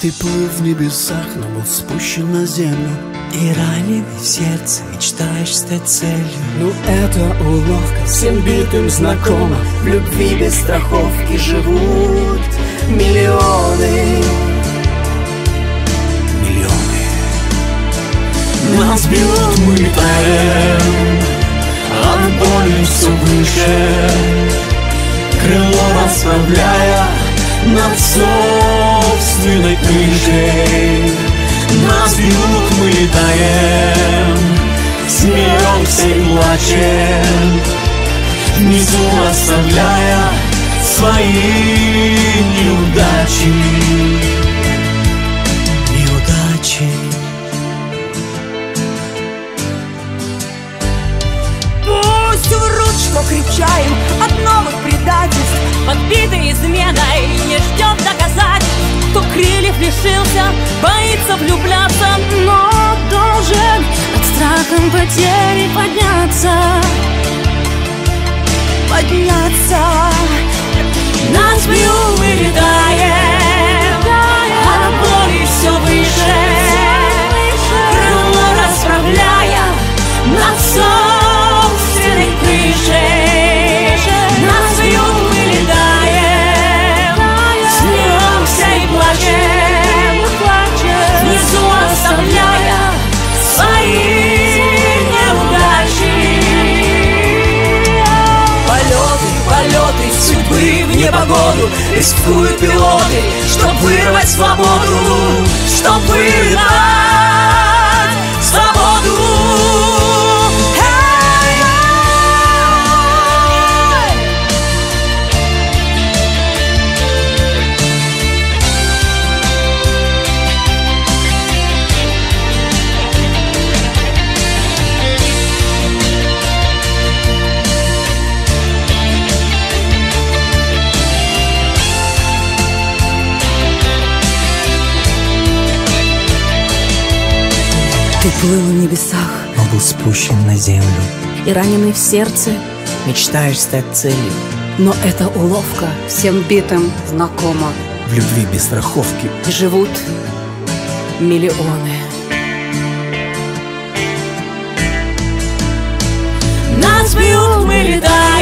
Ты плыл в небесах, но был спущен на землю. И раненый в сердце мечтаешь стать целью. Ну это уловка, всем битым знакома. В любви без страховки живут миллионы. Миллионы. Нас бьют, мы летаем От боли все выше. Крыло расправляя над собственной крышей. Нас бьют, мы летаем Смеемся и плачем. Внизу оставляя свои неудачи. Неудачи. Пусть врут, что кричаем от новых предательств. Подбитый изменой не ждет доказательств крыльев лишился, боится влюбляться Но должен от страхом потери Подняться Рискуют пилоты, чтоб вырвать свободу Чтоб вырвать Ты плыл в небесах, но был спущен на землю. И раненый в сердце. Мечтаешь стать целью. Но это уловка всем битым знакома. В любви без страховки. Живут миллионы. Нас бьют, мы летаем